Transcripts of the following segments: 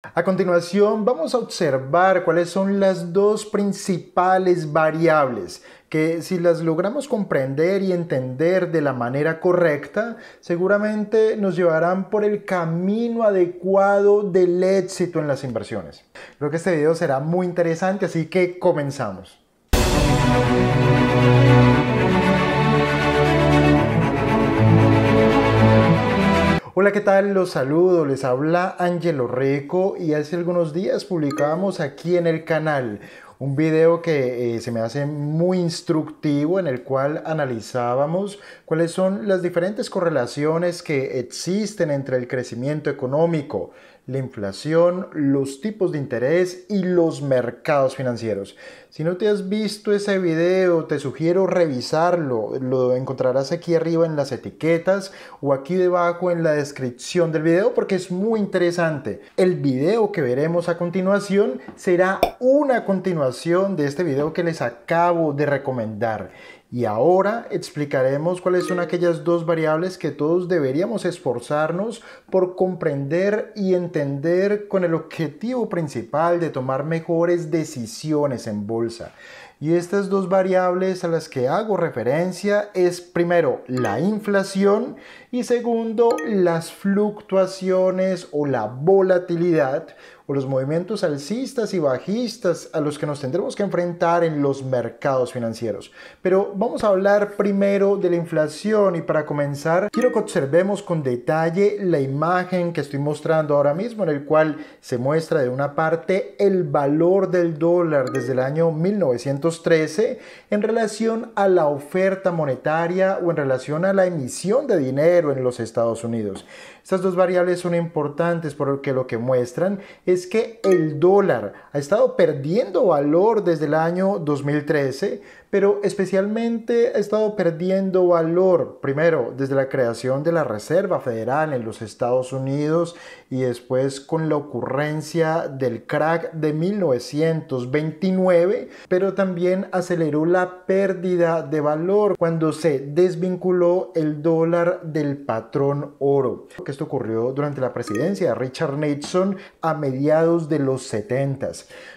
A continuación vamos a observar cuáles son las dos principales variables que si las logramos comprender y entender de la manera correcta, seguramente nos llevarán por el camino adecuado del éxito en las inversiones. Creo que este video será muy interesante, así que comenzamos. Hola, ¿qué tal? Los saludo, les habla Angelo Rico y hace algunos días publicamos aquí en el canal un video que eh, se me hace muy instructivo en el cual analizábamos cuáles son las diferentes correlaciones que existen entre el crecimiento económico, la inflación, los tipos de interés y los mercados financieros. Si no te has visto ese video, te sugiero revisarlo. Lo encontrarás aquí arriba en las etiquetas o aquí debajo en la descripción del video porque es muy interesante. El video que veremos a continuación será una continuación de este video que les acabo de recomendar. Y ahora explicaremos cuáles son aquellas dos variables que todos deberíamos esforzarnos por comprender y entender con el objetivo principal de tomar mejores decisiones en bolsa. Y estas dos variables a las que hago referencia es primero la inflación y segundo las fluctuaciones o la volatilidad o los movimientos alcistas y bajistas a los que nos tendremos que enfrentar en los mercados financieros. Pero vamos a hablar primero de la inflación y para comenzar quiero que observemos con detalle la imagen que estoy mostrando ahora mismo en el cual se muestra de una parte el valor del dólar desde el año 1913 en relación a la oferta monetaria o en relación a la emisión de dinero en los Estados Unidos. Estas dos variables son importantes porque lo que muestran es que el dólar ha estado perdiendo valor desde el año 2013, pero especialmente ha estado perdiendo valor, primero, desde la creación de la Reserva Federal en los Estados Unidos y después con la ocurrencia del crack de 1929, pero también aceleró la pérdida de valor cuando se desvinculó el dólar del patrón oro. Esto ocurrió durante la presidencia de Richard Nixon a mediados de los 70.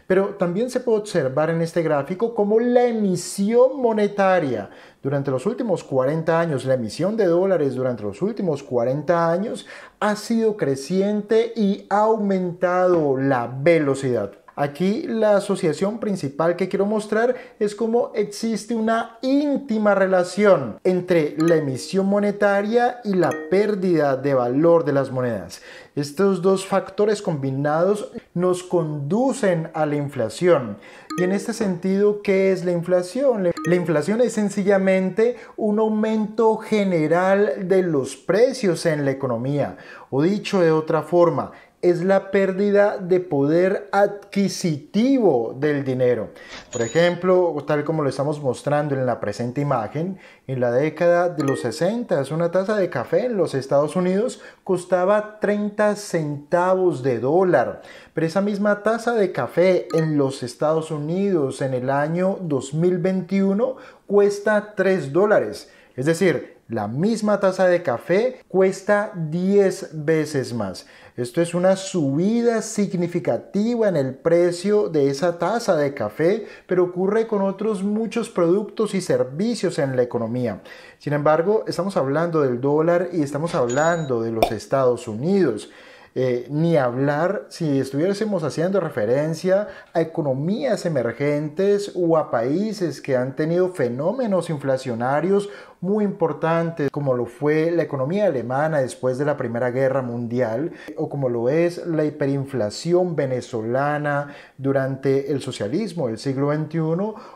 Pero también se puede observar en este gráfico cómo la emisión monetaria durante los últimos 40 años, la emisión de dólares durante los últimos 40 años ha sido creciente y ha aumentado la velocidad. Aquí la asociación principal que quiero mostrar es cómo existe una íntima relación entre la emisión monetaria y la pérdida de valor de las monedas. Estos dos factores combinados nos conducen a la inflación. Y en este sentido, ¿qué es la inflación? La inflación es sencillamente un aumento general de los precios en la economía. O dicho de otra forma, es la pérdida de poder adquisitivo del dinero. Por ejemplo, tal como lo estamos mostrando en la presente imagen, en la década de los 60 una taza de café en los Estados Unidos costaba 30 centavos de dólar, pero esa misma taza de café en los Estados Unidos en el año 2021 cuesta 3 dólares. Es decir, la misma taza de café cuesta 10 veces más. Esto es una subida significativa en el precio de esa taza de café, pero ocurre con otros muchos productos y servicios en la economía. Sin embargo, estamos hablando del dólar y estamos hablando de los Estados Unidos. Eh, ni hablar si estuviésemos haciendo referencia a economías emergentes o a países que han tenido fenómenos inflacionarios muy importantes, como lo fue la economía alemana después de la Primera Guerra Mundial, o como lo es la hiperinflación venezolana durante el socialismo del siglo XXI,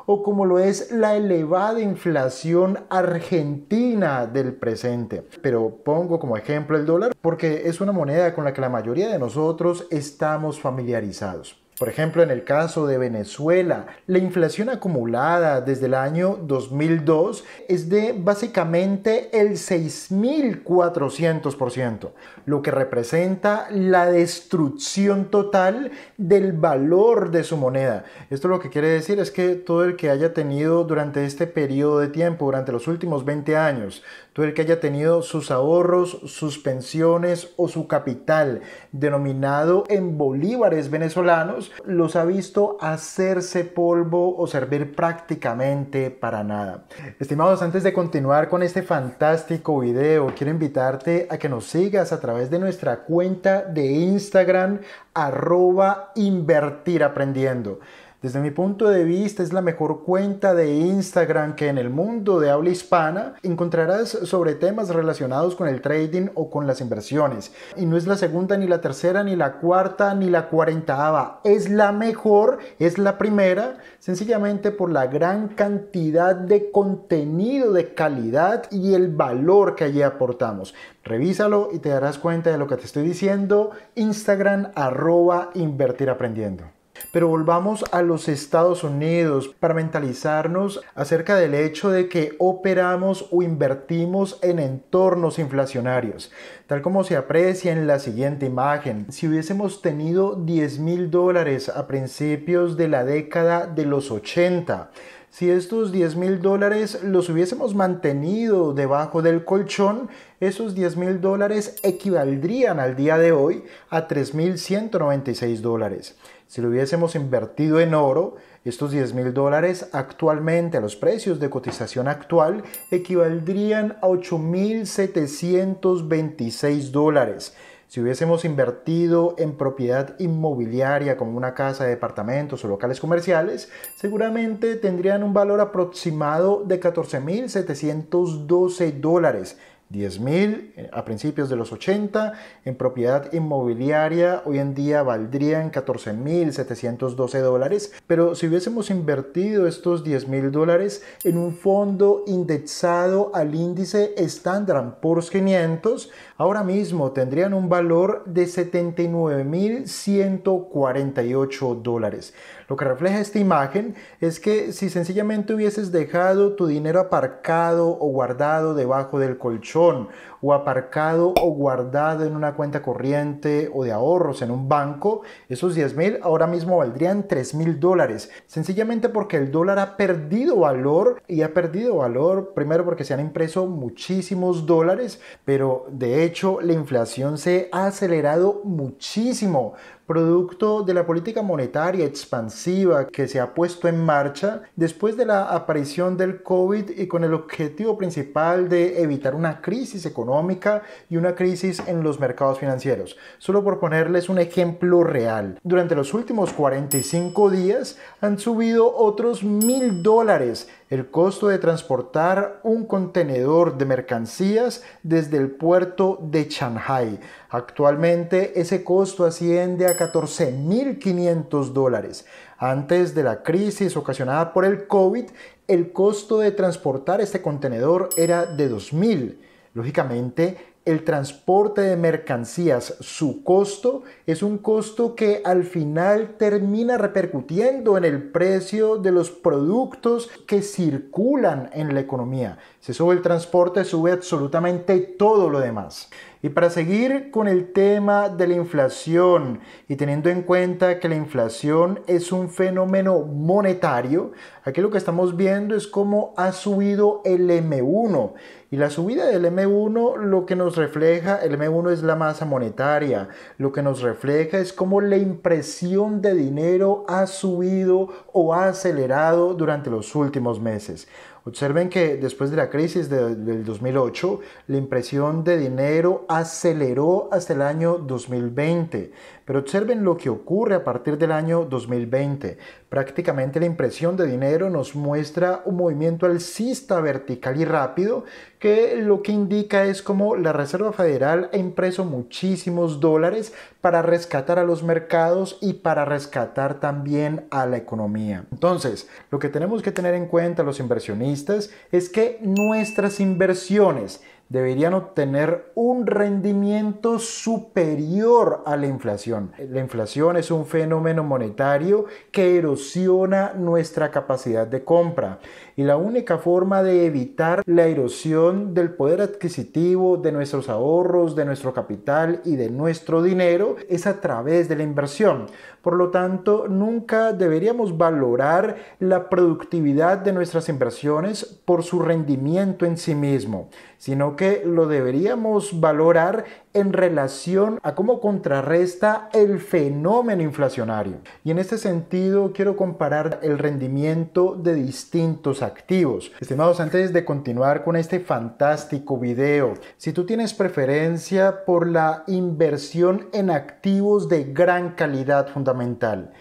o como lo es la elevada inflación argentina del presente. Pero pongo como ejemplo el dólar porque es una moneda con la que la mayoría de nosotros estamos familiarizados. Por ejemplo, en el caso de Venezuela, la inflación acumulada desde el año 2002 es de básicamente el 6.400%, lo que representa la destrucción total del valor de su moneda. Esto lo que quiere decir es que todo el que haya tenido durante este periodo de tiempo, durante los últimos 20 años, Todo el que haya tenido sus ahorros, sus pensiones o su capital denominado en bolívares venezolanos, los ha visto hacerse polvo o servir prácticamente para nada. Estimados, antes de continuar con este fantástico video, quiero invitarte a que nos sigas a través de nuestra cuenta de Instagram arroba invertir aprendiendo. Desde mi punto de vista es la mejor cuenta de Instagram que en el mundo de habla hispana encontrarás sobre temas relacionados con el trading o con las inversiones. Y no es la segunda, ni la tercera, ni la cuarta, ni la cuarentaava. Es la mejor, es la primera, sencillamente por la gran cantidad de contenido de calidad y el valor que allí aportamos. Revísalo y te darás cuenta de lo que te estoy diciendo. Instagram arroba invertir aprendiendo. Pero volvamos a los Estados Unidos para mentalizarnos acerca del hecho de que operamos o invertimos en entornos inflacionarios. Tal como se aprecia en la siguiente imagen, si hubiésemos tenido 10 mil dólares a principios de la década de los 80, si estos 10 mil dólares los hubiésemos mantenido debajo del colchón, esos 10 mil dólares equivaldrían al día de hoy a 3.196 dólares. Si lo hubiésemos invertido en oro, estos 10 mil dólares actualmente a los precios de cotización actual equivaldrían a 8.726 dólares. Si hubiésemos invertido en propiedad inmobiliaria como una casa de departamentos o locales comerciales, seguramente tendrían un valor aproximado de 14.712 dólares 10 mil eh, a principios de los 80 en propiedad inmobiliaria hoy en día valdrían 14 mil 712 dólares. Pero si hubiésemos invertido estos 10 mil dólares en un fondo indexado al índice Standard Poor's 500 ahora mismo tendrían un valor de 79 mil 148 dólares. Lo que refleja esta imagen es que si sencillamente hubieses dejado tu dinero aparcado o guardado debajo del colchón o aparcado o guardado en una cuenta corriente o de ahorros en un banco, esos 10 mil ahora mismo valdrían 3 mil dólares. Sencillamente porque el dólar ha perdido valor y ha perdido valor primero porque se han impreso muchísimos dólares, pero de hecho la inflación se ha acelerado muchísimo producto de la política monetaria expansiva que se ha puesto en marcha después de la aparición del COVID y con el objetivo principal de evitar una crisis económica y una crisis en los mercados financieros. Solo por ponerles un ejemplo real, durante los últimos 45 días han subido otros mil dólares el costo de transportar un contenedor de mercancías desde el puerto de Shanghai. Actualmente ese costo asciende a 14.500 dólares. Antes de la crisis ocasionada por el COVID, el costo de transportar este contenedor era de 2.000. Lógicamente, el transporte de mercancías, su costo es un costo que al final termina repercutiendo en el precio de los productos que circulan en la economía. Si sube el transporte, sube absolutamente todo lo demás. Y para seguir con el tema de la inflación y teniendo en cuenta que la inflación es un fenómeno monetario, aquí lo que estamos viendo es cómo ha subido el M1. Y la subida del M1 lo que nos refleja, el M1 es la masa monetaria, lo que nos refleja es cómo la impresión de dinero ha subido o ha acelerado durante los últimos meses. Observen que después de la crisis del 2008, la impresión de dinero aceleró hasta el año 2020. Pero observen lo que ocurre a partir del año 2020. Prácticamente la impresión de dinero nos muestra un movimiento alcista vertical y rápido que lo que indica es como la Reserva Federal ha impreso muchísimos dólares para rescatar a los mercados y para rescatar también a la economía. Entonces, lo que tenemos que tener en cuenta los inversionistas es que nuestras inversiones deberían obtener un rendimiento superior a la inflación. La inflación es un fenómeno monetario que erosiona nuestra capacidad de compra y la única forma de evitar la erosión del poder adquisitivo de nuestros ahorros, de nuestro capital y de nuestro dinero es a través de la inversión. Por lo tanto, nunca deberíamos valorar la productividad de nuestras inversiones por su rendimiento en sí mismo, sino que lo deberíamos valorar en relación a cómo contrarresta el fenómeno inflacionario. Y en este sentido quiero comparar el rendimiento de distintos activos. Estimados, antes de continuar con este fantástico video, si tú tienes preferencia por la inversión en activos de gran calidad fundamental,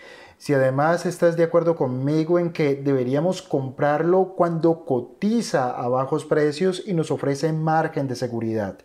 si además estás de acuerdo conmigo en que deberíamos comprarlo cuando cotiza a bajos precios y nos ofrece margen de seguridad.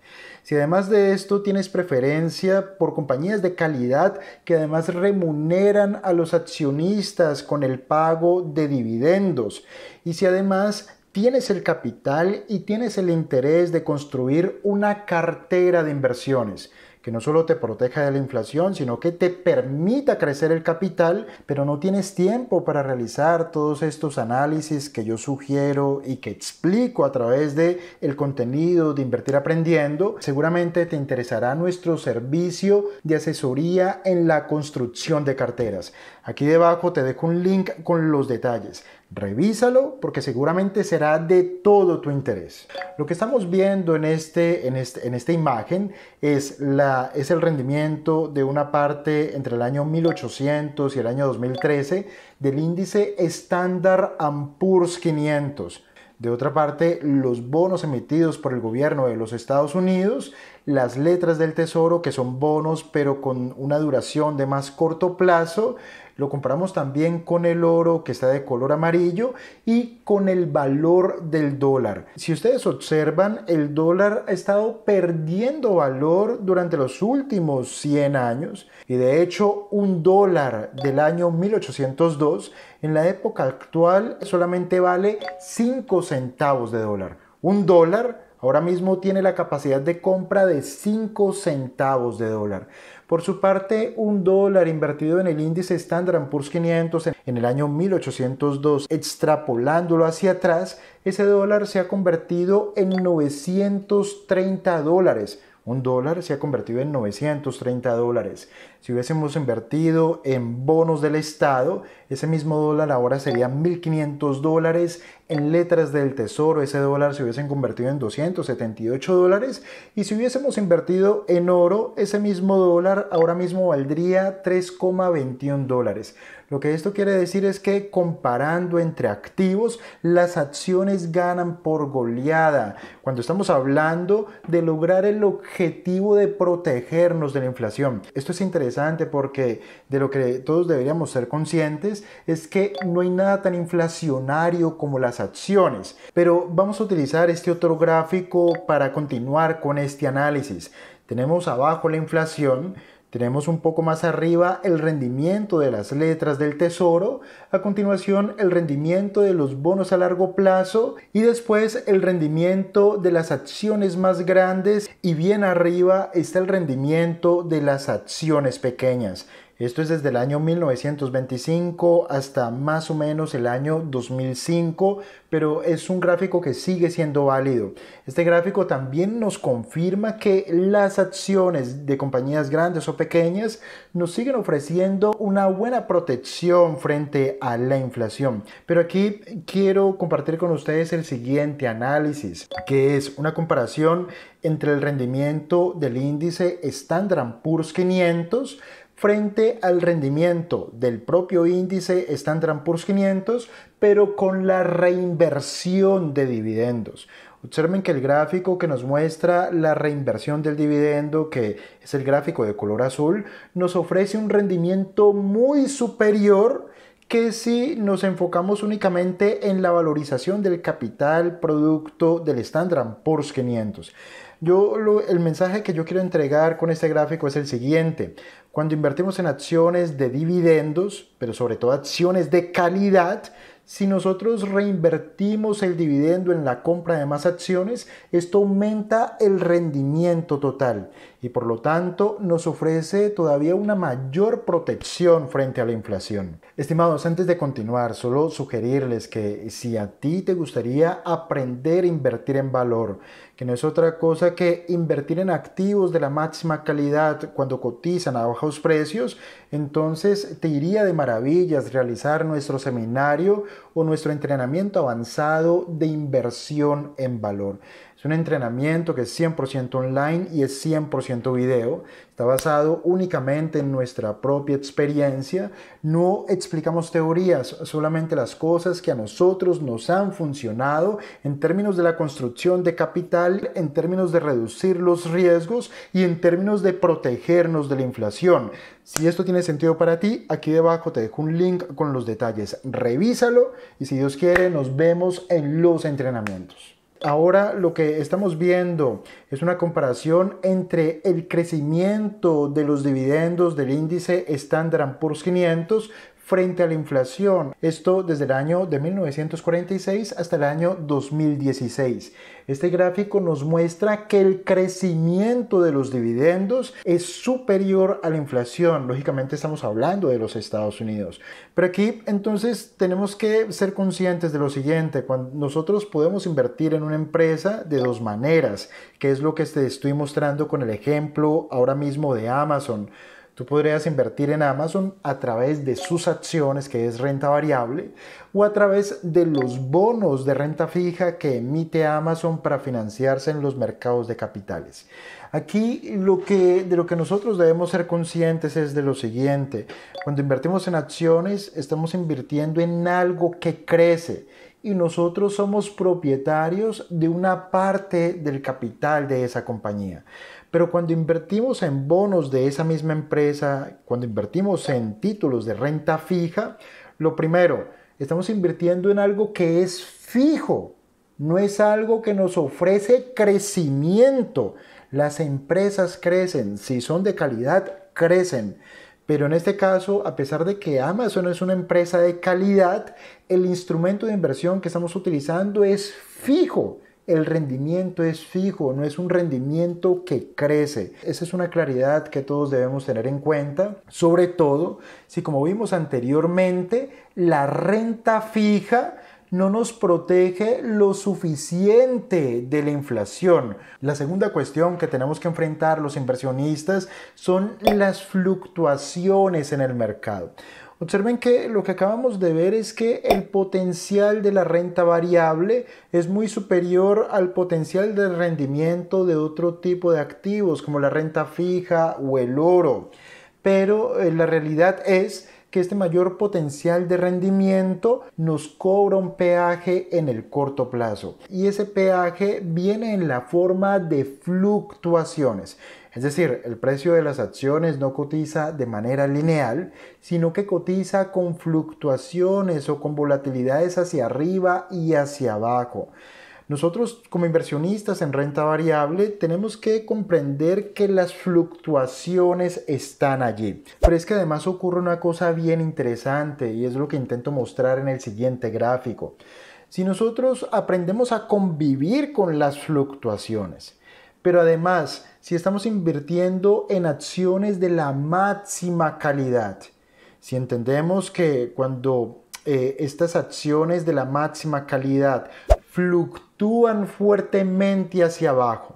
Si además de esto tienes preferencia por compañías de calidad que además remuneran a los accionistas con el pago de dividendos. Y si además tienes el capital y tienes el interés de construir una cartera de inversiones que no solo te proteja de la inflación, sino que te permita crecer el capital, pero no tienes tiempo para realizar todos estos análisis que yo sugiero y que explico a través de el contenido de Invertir Aprendiendo, seguramente te interesará nuestro servicio de asesoría en la construcción de carteras. Aquí debajo te dejo un link con los detalles. Revísalo porque seguramente será de todo tu interés. Lo que estamos viendo en, este, en, este, en esta imagen es, la, es el rendimiento de una parte entre el año 1800 y el año 2013 del índice Standard Poor's 500. De otra parte, los bonos emitidos por el gobierno de los Estados Unidos, las letras del tesoro, que son bonos pero con una duración de más corto plazo, lo comparamos también con el oro que está de color amarillo y con el valor del dólar. Si ustedes observan, el dólar ha estado perdiendo valor durante los últimos 100 años y de hecho un dólar del año 1802 en la época actual solamente vale 5 centavos de dólar. Un dólar ahora mismo tiene la capacidad de compra de 5 centavos de dólar. Por su parte, un dólar invertido en el índice Standard Poor's 500 en el año 1802, extrapolándolo hacia atrás, ese dólar se ha convertido en 930 dólares. Un dólar se ha convertido en 930 dólares. Si hubiésemos invertido en bonos del Estado, ese mismo dólar ahora sería 1.500 dólares. En letras del Tesoro, ese dólar se hubiesen convertido en 278 dólares. Y si hubiésemos invertido en oro, ese mismo dólar ahora mismo valdría 3,21 dólares. Lo que esto quiere decir es que comparando entre activos, las acciones ganan por goleada. Cuando estamos hablando de lograr el objetivo de protegernos de la inflación. Esto es interesante porque de lo que todos deberíamos ser conscientes es que no hay nada tan inflacionario como las acciones. Pero vamos a utilizar este otro gráfico para continuar con este análisis. Tenemos abajo la inflación, tenemos un poco más arriba el rendimiento de las letras del tesoro, a continuación el rendimiento de los bonos a largo plazo y después el rendimiento de las acciones más grandes y bien arriba está el rendimiento de las acciones pequeñas. Esto es desde el año 1925 hasta más o menos el año 2005, pero es un gráfico que sigue siendo válido. Este gráfico también nos confirma que las acciones de compañías grandes o pequeñas nos siguen ofreciendo una buena protección frente a la inflación. Pero aquí quiero compartir con ustedes el siguiente análisis, que es una comparación entre el rendimiento del índice Standard Poor's 500 frente al rendimiento del propio índice Standard Poor's 500, pero con la reinversión de dividendos. Observen que el gráfico que nos muestra la reinversión del dividendo, que es el gráfico de color azul, nos ofrece un rendimiento muy superior que si nos enfocamos únicamente en la valorización del capital producto del Standard Poor's 500. Yo el mensaje que yo quiero entregar con este gráfico es el siguiente. Cuando invertimos en acciones de dividendos, pero sobre todo acciones de calidad, si nosotros reinvertimos el dividendo en la compra de más acciones, esto aumenta el rendimiento total y por lo tanto nos ofrece todavía una mayor protección frente a la inflación. Estimados, antes de continuar, solo sugerirles que si a ti te gustaría aprender a invertir en valor, que no es otra cosa que invertir en activos de la máxima calidad cuando cotizan a bajos precios, entonces te iría de maravillas realizar nuestro seminario o nuestro entrenamiento avanzado de inversión en valor. Es un entrenamiento que es 100% online y es 100% video. Está basado únicamente en nuestra propia experiencia. No explicamos teorías, solamente las cosas que a nosotros nos han funcionado en términos de la construcción de capital, en términos de reducir los riesgos y en términos de protegernos de la inflación. Si esto tiene sentido para ti, aquí debajo te dejo un link con los detalles. Revísalo y si Dios quiere nos vemos en los entrenamientos. Ahora lo que estamos viendo es una comparación entre el crecimiento de los dividendos del índice Standard Poor's 500 frente a la inflación. Esto desde el año de 1946 hasta el año 2016. Este gráfico nos muestra que el crecimiento de los dividendos es superior a la inflación. Lógicamente estamos hablando de los Estados Unidos. Pero aquí entonces tenemos que ser conscientes de lo siguiente. Cuando nosotros podemos invertir en una empresa de dos maneras, que es lo que te estoy mostrando con el ejemplo ahora mismo de Amazon. Tú podrías invertir en Amazon a través de sus acciones, que es renta variable, o a través de los bonos de renta fija que emite Amazon para financiarse en los mercados de capitales. Aquí lo que, de lo que nosotros debemos ser conscientes es de lo siguiente. Cuando invertimos en acciones, estamos invirtiendo en algo que crece y nosotros somos propietarios de una parte del capital de esa compañía. Pero cuando invertimos en bonos de esa misma empresa, cuando invertimos en títulos de renta fija, lo primero, estamos invirtiendo en algo que es fijo, no es algo que nos ofrece crecimiento. Las empresas crecen, si son de calidad, crecen. Pero en este caso, a pesar de que Amazon es una empresa de calidad, el instrumento de inversión que estamos utilizando es fijo el rendimiento es fijo, no es un rendimiento que crece. Esa es una claridad que todos debemos tener en cuenta, sobre todo si como vimos anteriormente, la renta fija no nos protege lo suficiente de la inflación. La segunda cuestión que tenemos que enfrentar los inversionistas son las fluctuaciones en el mercado. Observen que lo que acabamos de ver es que el potencial de la renta variable es muy superior al potencial de rendimiento de otro tipo de activos como la renta fija o el oro. Pero eh, la realidad es que este mayor potencial de rendimiento nos cobra un peaje en el corto plazo. Y ese peaje viene en la forma de fluctuaciones. Es decir, el precio de las acciones no cotiza de manera lineal, sino que cotiza con fluctuaciones o con volatilidades hacia arriba y hacia abajo. Nosotros como inversionistas en renta variable tenemos que comprender que las fluctuaciones están allí. Pero es que además ocurre una cosa bien interesante y es lo que intento mostrar en el siguiente gráfico. Si nosotros aprendemos a convivir con las fluctuaciones, pero además si estamos invirtiendo en acciones de la máxima calidad, si entendemos que cuando eh, estas acciones de la máxima calidad fluctúan fuertemente hacia abajo.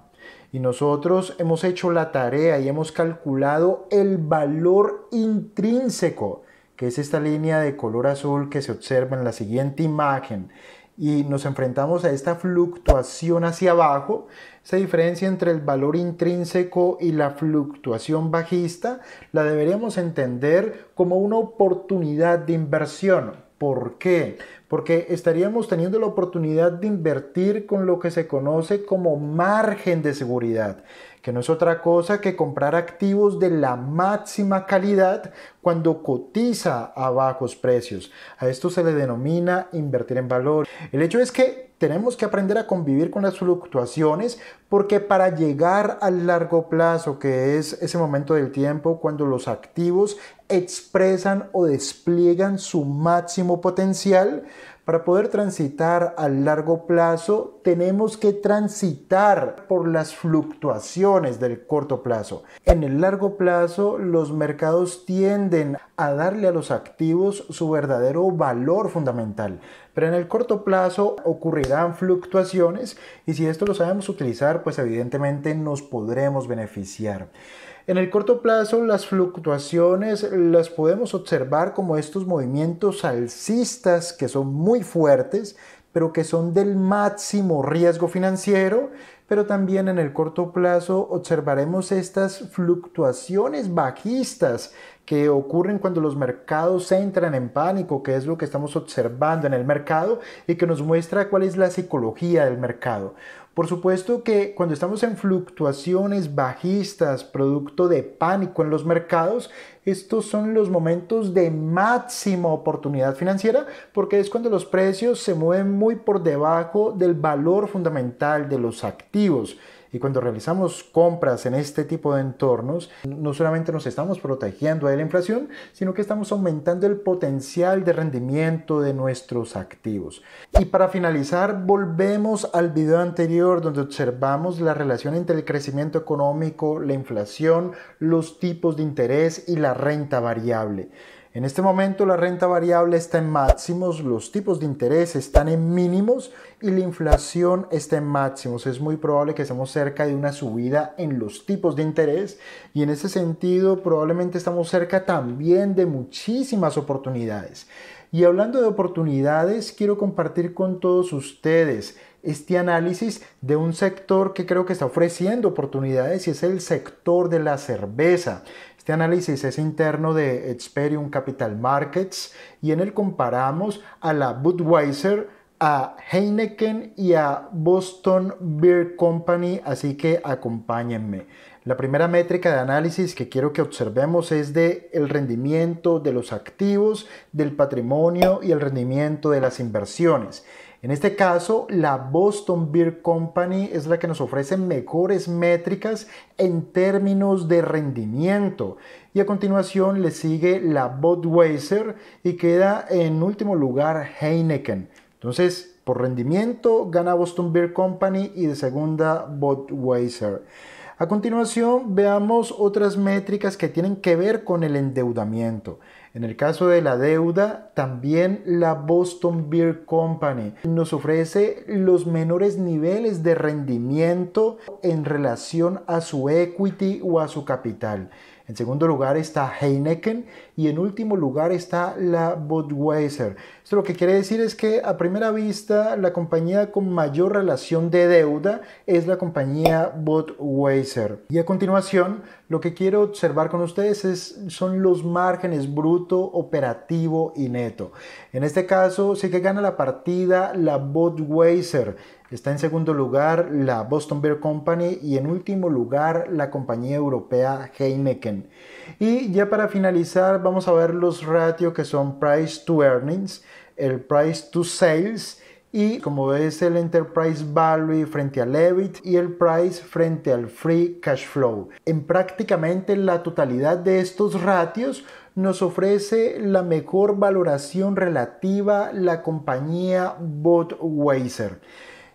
Y nosotros hemos hecho la tarea y hemos calculado el valor intrínseco, que es esta línea de color azul que se observa en la siguiente imagen. Y nos enfrentamos a esta fluctuación hacia abajo, esa diferencia entre el valor intrínseco y la fluctuación bajista, la deberíamos entender como una oportunidad de inversión. ¿Por qué? Porque estaríamos teniendo la oportunidad de invertir con lo que se conoce como margen de seguridad, que no es otra cosa que comprar activos de la máxima calidad cuando cotiza a bajos precios. A esto se le denomina invertir en valor. El hecho es que tenemos que aprender a convivir con las fluctuaciones porque para llegar al largo plazo, que es ese momento del tiempo cuando los activos expresan o despliegan su máximo potencial, para poder transitar a largo plazo, tenemos que transitar por las fluctuaciones del corto plazo. En el largo plazo, los mercados tienden a darle a los activos su verdadero valor fundamental. Pero en el corto plazo ocurrirán fluctuaciones y si esto lo sabemos utilizar, pues evidentemente nos podremos beneficiar. En el corto plazo, las fluctuaciones las podemos observar como estos movimientos alcistas que son muy fuertes, pero que son del máximo riesgo financiero, pero también en el corto plazo observaremos estas fluctuaciones bajistas que ocurren cuando los mercados entran en pánico, que es lo que estamos observando en el mercado y que nos muestra cuál es la psicología del mercado. Por supuesto que cuando estamos en fluctuaciones bajistas, producto de pánico en los mercados, estos son los momentos de máxima oportunidad financiera porque es cuando los precios se mueven muy por debajo del valor fundamental de los activos. Y cuando realizamos compras en este tipo de entornos, no solamente nos estamos protegiendo de la inflación, sino que estamos aumentando el potencial de rendimiento de nuestros activos. Y para finalizar, volvemos al video anterior donde observamos la relación entre el crecimiento económico, la inflación, los tipos de interés y la renta variable. En este momento la renta variable está en máximos, los tipos de interés están en mínimos y la inflación está en máximos. Es muy probable que estemos cerca de una subida en los tipos de interés y en ese sentido probablemente estamos cerca también de muchísimas oportunidades. Y hablando de oportunidades, quiero compartir con todos ustedes este análisis de un sector que creo que está ofreciendo oportunidades y es el sector de la cerveza. Este análisis es interno de Experium Capital Markets y en él comparamos a la Budweiser, a Heineken y a Boston Beer Company, así que acompáñenme. La primera métrica de análisis que quiero que observemos es de el rendimiento de los activos, del patrimonio y el rendimiento de las inversiones. En este caso, la Boston Beer Company es la que nos ofrece mejores métricas en términos de rendimiento. Y a continuación le sigue la Budweiser y queda en último lugar Heineken. Entonces, por rendimiento gana Boston Beer Company y de segunda Budweiser. A continuación, veamos otras métricas que tienen que ver con el endeudamiento. En el caso de la deuda, también la Boston Beer Company nos ofrece los menores niveles de rendimiento en relación a su equity o a su capital. En segundo lugar está Heineken y en último lugar está la Budweiser. Esto lo que quiere decir es que a primera vista la compañía con mayor relación de deuda es la compañía Budweiser. Y a continuación lo que quiero observar con ustedes es, son los márgenes bruto, operativo y neto. En este caso sí que gana la partida la Budweiser Está en segundo lugar la Boston Beer Company y en último lugar la compañía europea Heineken. Y ya para finalizar vamos a ver los ratios que son Price to Earnings, el Price to Sales y como ves el Enterprise Value frente al EBIT y el Price frente al Free Cash Flow. En prácticamente la totalidad de estos ratios nos ofrece la mejor valoración relativa la compañía Budweiser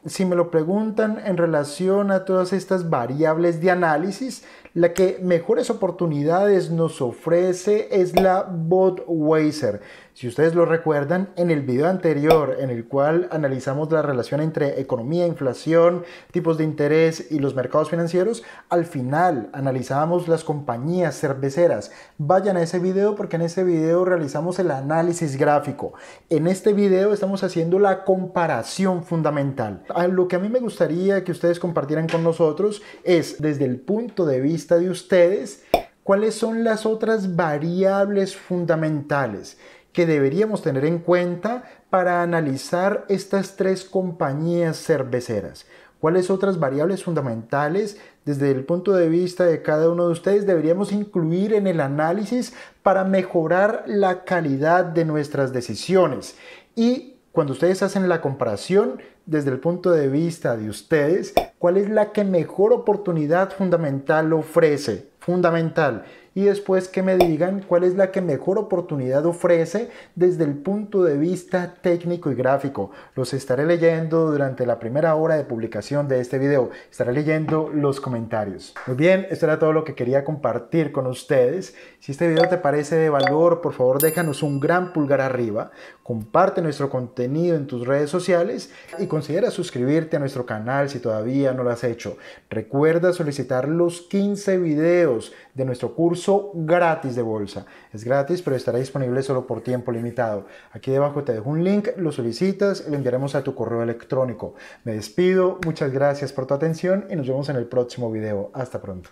si me lo preguntan en relación a todas estas variables de análisis, la que mejores oportunidades nos ofrece es la Budweiser. Si ustedes lo recuerdan, en el video anterior en el cual analizamos la relación entre economía, inflación, tipos de interés y los mercados financieros, al final analizábamos las compañías cerveceras. Vayan a ese video porque en ese video realizamos el análisis gráfico. En este video estamos haciendo la comparación fundamental. Lo que a mí me gustaría que ustedes compartieran con nosotros es desde el punto de vista de ustedes, cuáles son las otras variables fundamentales que deberíamos tener en cuenta para analizar estas tres compañías cerveceras? ¿Cuáles otras variables fundamentales desde el punto de vista de cada uno de ustedes deberíamos incluir en el análisis para mejorar la calidad de nuestras decisiones? Y cuando ustedes hacen la comparación, desde el punto de vista de ustedes, cuál es la que mejor oportunidad fundamental ofrece. Fundamental y después que me digan cuál es la que mejor oportunidad ofrece desde el punto de vista técnico y gráfico. Los estaré leyendo durante la primera hora de publicación de este video. Estaré leyendo los comentarios. Muy bien, esto era todo lo que quería compartir con ustedes. Si este video te parece de valor, por favor déjanos un gran pulgar arriba, comparte nuestro contenido en tus redes sociales y considera suscribirte a nuestro canal si todavía no lo has hecho. Recuerda solicitar los 15 videos de nuestro curso gratis de bolsa. Es gratis, pero estará disponible solo por tiempo limitado. Aquí debajo te dejo un link, lo solicitas lo enviaremos a tu correo electrónico. Me despido, muchas gracias por tu atención y nos vemos en el próximo video. Hasta pronto.